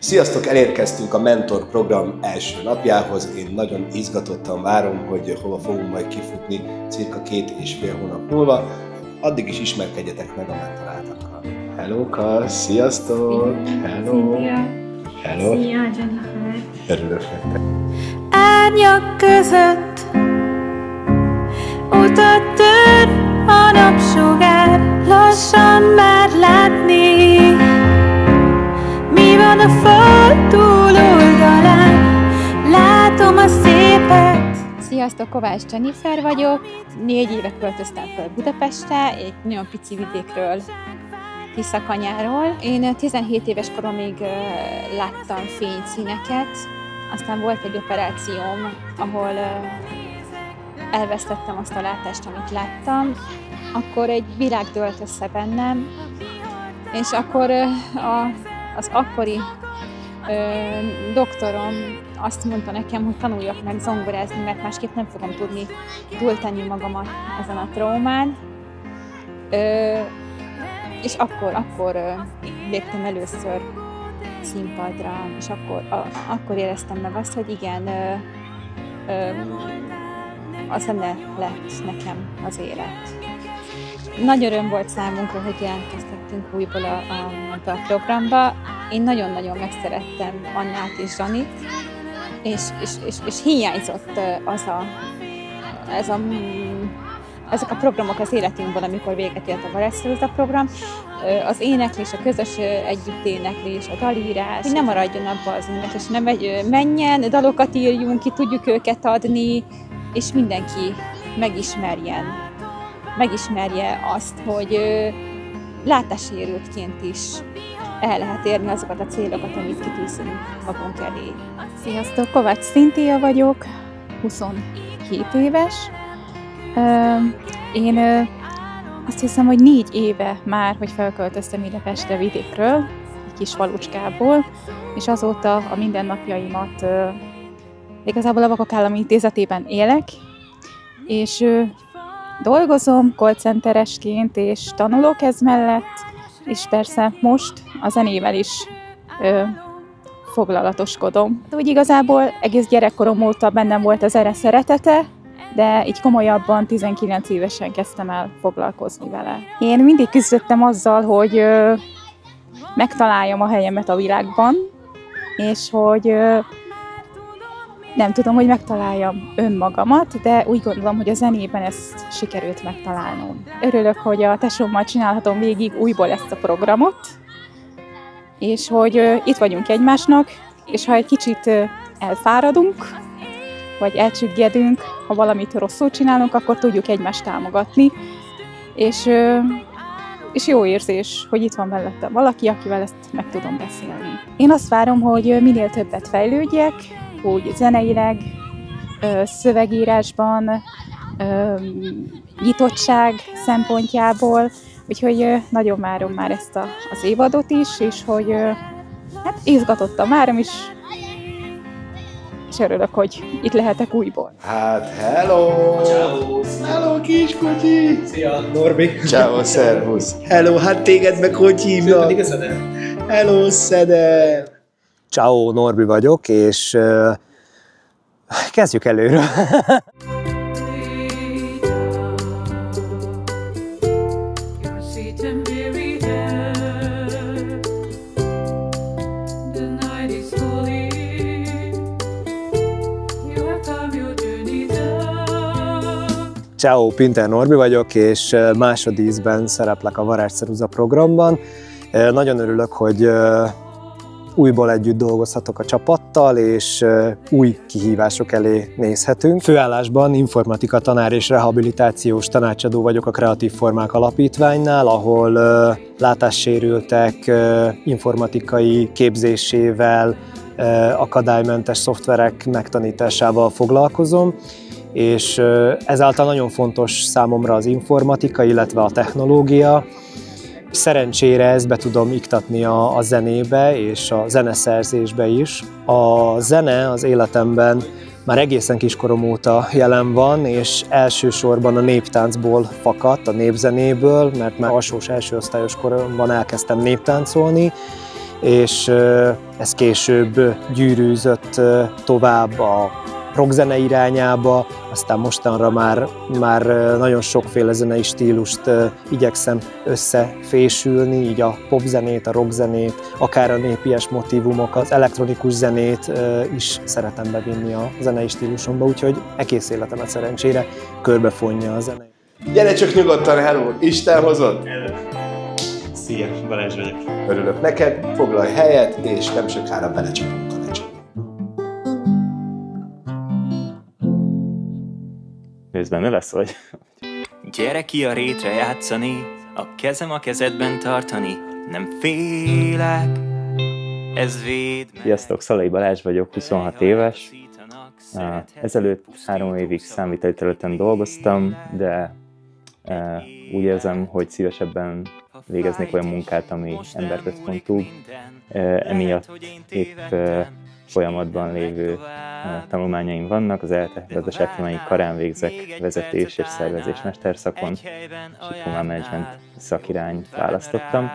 Sziasztok, elérkeztünk a Mentor program első napjához. Én nagyon izgatottan várom, hogy hova fogunk majd kifutni cirka két és fél hónap múlva. Addig is ismerkedjetek meg a mentorátokkal. Hello, Kar, sziasztok! Hello! Hello! Szia! Örülök nektek. Árnyak között utat tör a napsugár, lassan már látni, van a föld túloldalán, látom a szépet. Sziasztok, Kovács Jennifer vagyok. Négy éve költöztem fel Budapestre, egy nagyon pici vidékről, Tiszakanyáról. Én 17 éves koromig ö, láttam fényszíneket, aztán volt egy operációm, ahol ö, elvesztettem azt a látást, amit láttam. Akkor egy világ dölt össze bennem, és akkor a, az akkori ö, doktorom azt mondta nekem, hogy tanuljak meg zongorázni, mert másképp nem fogom tudni túltenni magamat ezen a traumán. Ö, és akkor, akkor léptem először színpadra, és akkor, a, akkor éreztem meg azt, hogy igen, ö, ö, a zene lett nekem az élet. Nagy öröm volt számunkra, hogy jelentkeztettünk újból a, a, a programba. Én nagyon-nagyon megszerettem Annát és Zsanit, és, és, és, és hiányzott az a, ez a, mm, ezek a programok az életünkben, amikor véget ért a Varázsszerűza program, az éneklés, a közös együtt éneklés, a dalírás, hogy nem maradjon abba az éneklés, nem egy, menjen, dalokat írjunk ki, tudjuk őket adni, és mindenki megismerjen, megismerje azt, hogy látássérültként is el lehet érni azokat a célokat, amit kitűzünk magunk elé. Sziasztok, Kovács Szintia vagyok, 22 éves. Én azt hiszem, hogy négy éve már, hogy felköltöztem ide Pestre vidékről, egy kis falucskából, és azóta a mindennapjaimat igazából a Vakok Állami Intézetében élek, és dolgozom callcenteresként, és tanulok ez mellett, és persze most a zenével is ö, foglalatoskodom. Úgy igazából egész gyerekkorom óta bennem volt az erre szeretete, de így komolyabban 19 évesen kezdtem el foglalkozni vele. Én mindig küzdöttem azzal, hogy ö, megtaláljam a helyemet a világban, és hogy ö, nem tudom, hogy megtaláljam önmagamat, de úgy gondolom, hogy a zenében ezt sikerült megtalálnom. Örülök, hogy a tesómmal csinálhatom végig újból ezt a programot, és hogy itt vagyunk egymásnak, és ha egy kicsit elfáradunk, vagy elcsüggedünk, ha valamit rosszul csinálunk, akkor tudjuk egymást támogatni, és, és jó érzés, hogy itt van mellettem valaki, akivel ezt meg tudom beszélni. Én azt várom, hogy minél többet fejlődjek, úgy zeneileg, szövegírásban, nyitottság szempontjából, úgyhogy nagyon várom már ezt a, az évadot is, és hogy hát izgatottam várom is, és örülök, hogy itt lehetek újból. Hát, hello! Ciao. Hello, kiskocsi! Szia, Norbi! Ciao, servus! Hello, hát téged meg hogy Szia, hívnak? pedig a Szeder. Hello, Szeder! Ciao, Norbi vagyok, és kezdjük előről. Ciao, Pinter Norbi vagyok, és másodízben szereplek a Varázsszeruza programban. Nagyon örülök, hogy újból együtt dolgozhatok a csapattal, és új kihívások elé nézhetünk. Főállásban informatika tanár és rehabilitációs tanácsadó vagyok a Kreatív Formák Alapítványnál, ahol látássérültek informatikai képzésével, akadálymentes szoftverek megtanításával foglalkozom és ezáltal nagyon fontos számomra az informatika, illetve a technológia. Szerencsére ezt be tudom iktatni a, a zenébe és a zeneszerzésbe is. A zene az életemben már egészen kiskorom óta jelen van, és elsősorban a néptáncból fakadt, a népzenéből, mert már alsós első osztályos koromban elkezdtem néptáncolni, és ez később gyűrűzött tovább a rockzene irányába, aztán mostanra már, már nagyon sokféle zenei stílust igyekszem összefésülni, így a popzenét, a rockzenét, akár a népies motivumok, az elektronikus zenét is szeretem bevinni a zenei stílusomba, úgyhogy egész életemet szerencsére körbefonja a zene. Gyere csak nyugodtan, hello! Isten hozott! Szia, Balázs vagyok. Örülök neked, foglalj helyet, és nem sokára belecsapunk Ősz benne lesz, vagy? Gyere ki a rétre játszani, a kezem a kezedben tartani, nem félek, ez véd meg. Sziasztok, Szalai Balázs vagyok, 26 éves. Ezelőtt három évig számviteli területen dolgoztam, de eh, úgy érzem, hogy szívesebben végeznék olyan munkát, ami emberközpontú. Eh, emiatt épp folyamatban lévő tanulmányaim vannak, az ELTE gazdaságtudományi karán végzek vezetés és szervezés mesterszakon, és diplomán management szakirányt választottam.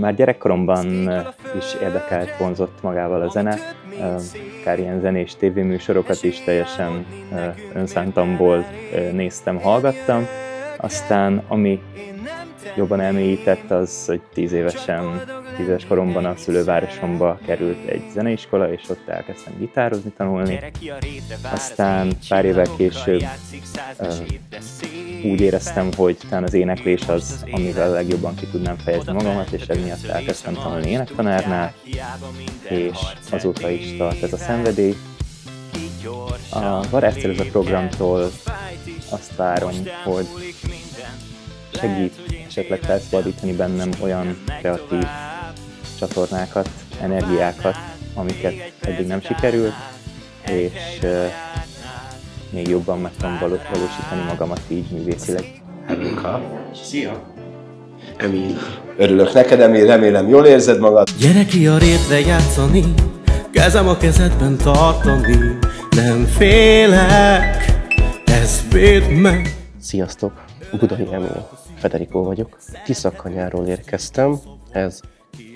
Már gyerekkoromban is érdekelt, vonzott magával a zene, akár ilyen zenés tévéműsorokat is teljesen önszántamból néztem, hallgattam. Aztán ami jobban elmélyített az, hogy tíz évesen, tíz éves koromban a szülővárosomba került egy zeneiskola, és ott elkezdtem gitározni, tanulni. Aztán pár évvel később úgy éreztem, hogy talán az éneklés az, amivel legjobban ki tudnám fejezni magamat, és emiatt elkezdtem tanulni énektanárnál, és azóta is tart ez a szenvedély. A Varázs a programtól azt várom, hogy segít esetleg felszabadítani bennem olyan kreatív csatornákat, energiákat, amiket eddig nem sikerült, és még jobban meg tudom való- valósítani magamat így művészileg. Hello, Szia! Emil. Örülök neked, Emil, remélem jól érzed magad. Gyere ki a rétre játszani, kezem a kezedben tartani, nem félek, ez véd meg. Sziasztok! Budai Emil, Federico vagyok. Tiszakanyáról érkeztem, ez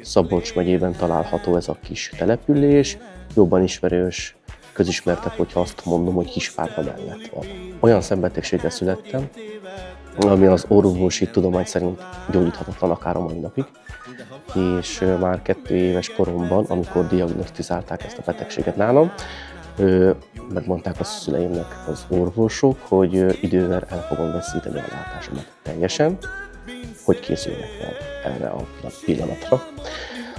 Szabolcs megyében található ez a kis település, jobban ismerős, közismertebb, hogyha azt mondom, hogy Kisvárda mellett van. Olyan szembetegséggel születtem, ami az orvosi tudomány szerint gyógyíthatatlan akár a mai napig, és már kettő éves koromban, amikor diagnosztizálták ezt a betegséget nálam, megmondták a szüleimnek az orvosok, hogy idővel el fogom veszíteni a látásomat teljesen, hogy készülnek fel erre a pillanatra.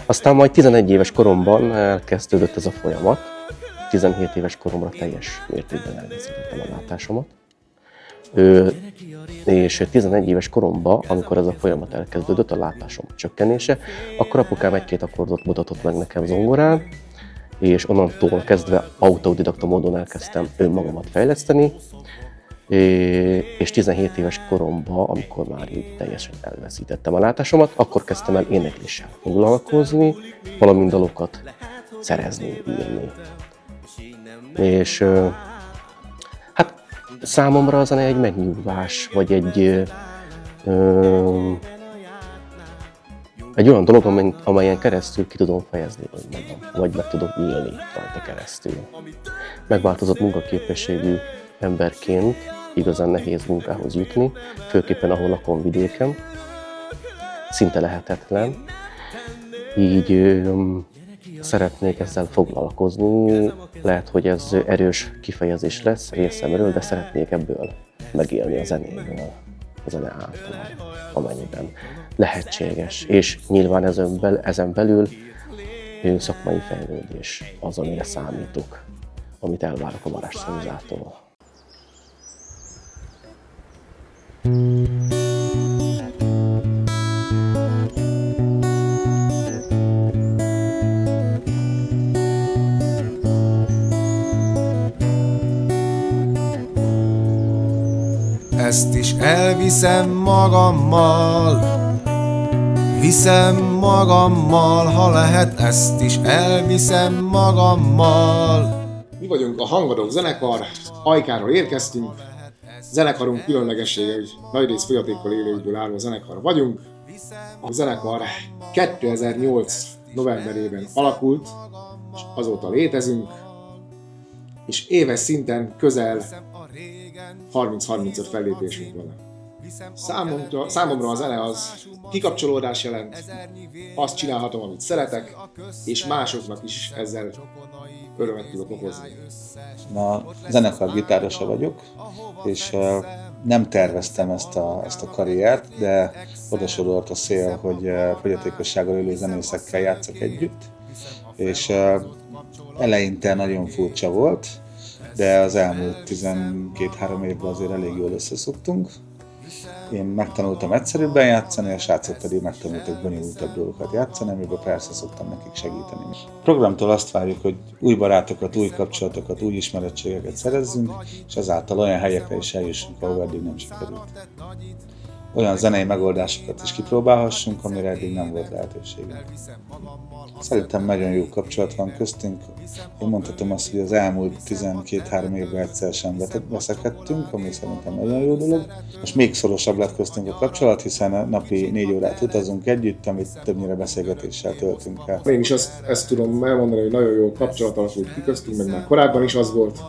Aztán majd 11 éves koromban elkezdődött ez a folyamat, 17 éves koromra teljes mértékben elveszítettem a látásomat. Ö, és 11 éves koromban, amikor ez a folyamat elkezdődött, a látásom csökkenése, akkor apukám egy-két akkordot mutatott meg nekem zongorán, és onnantól kezdve autodidakta módon elkezdtem önmagamat fejleszteni, és 17 éves koromban, amikor már így teljesen elveszítettem a látásomat, akkor kezdtem el énekléssel foglalkozni, valamint dalokat szerezni, írni. És hát számomra a zene egy megnyugvás, vagy egy, ö, egy olyan dolog, amelyen, amelyen keresztül ki tudom fejezni önmagam, vagy meg tudok nyílni rajta keresztül. Megváltozott munkaképességű emberként igazán nehéz munkához jutni, főképpen ahol lakom vidéken. Szinte lehetetlen. Így ö, szeretnék ezzel foglalkozni. Lehet, hogy ez erős kifejezés lesz részemről, de szeretnék ebből megélni a zenéből, a zene által, amennyiben lehetséges. És nyilván ezen, bel, ezen belül szakmai fejlődés az, amire számítok, amit elvárok a Marás Ezt is elviszem magammal Viszem magammal, ha lehet, ezt is elviszem magammal Mi vagyunk a Hangadók zenekar, Ajkáról érkeztünk. Zenekarunk különlegessége, hogy nagyrészt fogyatékkal élőkből álló zenekar vagyunk. A zenekar 2008 novemberében alakult, és azóta létezünk, és éves szinten közel 30-35 fellépésünk van. Számomra, számomra a zene az kikapcsolódás jelent, azt csinálhatom, amit szeretek, és másoknak is ezzel örömet tudok okozni. A zenekar gitárosa vagyok, és nem terveztem ezt a, ezt a karriert, de odasodort a szél, hogy fogyatékossággal élő zenészekkel játszok együtt, és eleinte nagyon furcsa volt, de az elmúlt 12-3 évben azért elég jól összeszoktunk. Én megtanultam egyszerűbben játszani, a srácok pedig megtanultak bonyolultabb dolgokat játszani, amiben persze szoktam nekik segíteni. A programtól azt várjuk, hogy új barátokat, új kapcsolatokat, új ismerettségeket szerezzünk, és ezáltal olyan helyekre is eljussunk, ahol eddig nem sikerült. Olyan zenei megoldásokat is kipróbálhassunk, amire eddig nem volt lehetőségünk. Szerintem nagyon jó kapcsolat van köztünk. Én mondhatom azt, hogy az elmúlt 12-3 évben egyszer sem veszekedtünk, ami szerintem nagyon jó dolog. Most még szorosabb lett köztünk a kapcsolat, hiszen napi négy órát utazunk együtt, amit többnyire beszélgetéssel töltünk el. Én is azt, ezt tudom elmondani, hogy nagyon jó kapcsolat alakult ki köztünk, meg már korábban is az volt,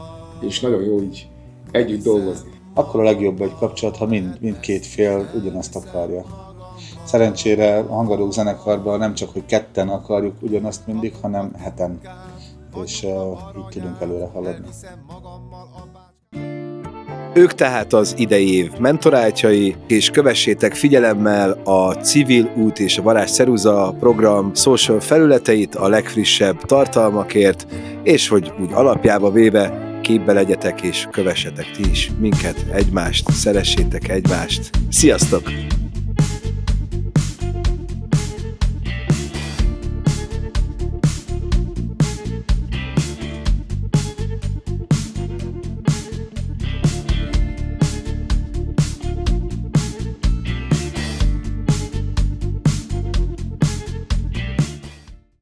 és nagyon jó így együtt dolgozni. Akkor a legjobb egy kapcsolat, ha mind, mindkét fél ugyanazt akarja. Szerencsére a hangadók zenekarban nem csak, hogy ketten akarjuk ugyanazt mindig, hanem heten. És uh, így tudunk előre haladni. Ők tehát az idei év mentorátjai, és kövessétek figyelemmel a Civil Út és a Varázs Ceruza program social felületeit a legfrissebb tartalmakért, és hogy úgy alapjába véve képbe legyetek és kövessetek ti is minket, egymást, szeressétek egymást. Sziasztok!